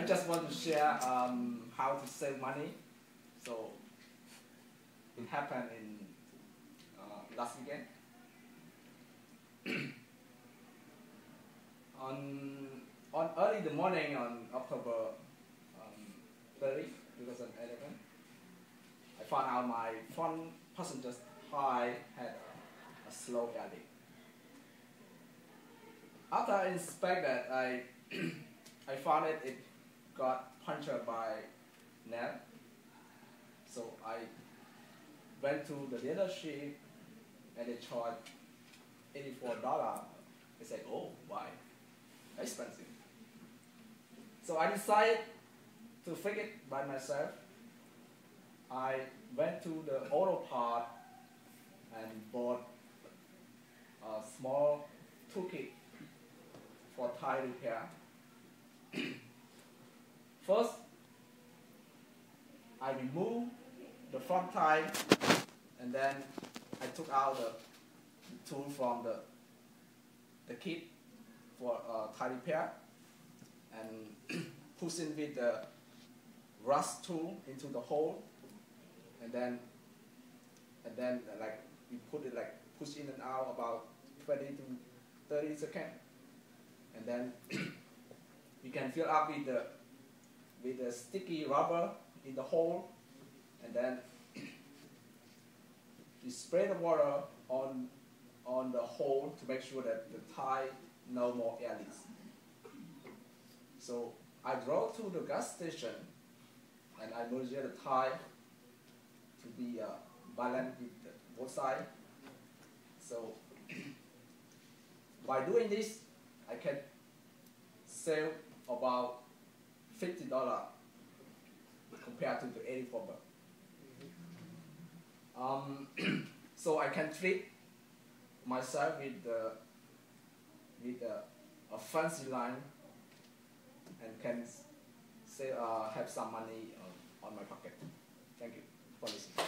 I just want to share um, how to save money. So it happened in uh, last weekend. on on early the morning on October um, 30, 2011, I found out my front passenger tire had a, a slow airleak. After I inspected, I I found it it got punctured by nail. So I went to the dealership and they charged $84. I said, oh, why? Expensive. So I decided to fix it by myself. I went to the auto part and bought a small toolkit for tire repair. First, I removed the front tie and then I took out the, tool from the, the kit for uh, tire repair and push in with the rust tool into the hole and then and then uh, like we put it like push in and out about 20 to 30 seconds and then you can fill up with the with the sticky rubber in the hole and then you spray the water on on the hole to make sure that the tire no more air leaks. So I drove to the gas station and I measured the tire to be uh, balanced with both sides. So by doing this, I can save about fifty dollar compared to the eighty-four bucks. Um, so I can treat myself with the with a, a fancy line and can say uh, have some money on, on my pocket. Thank you for listening.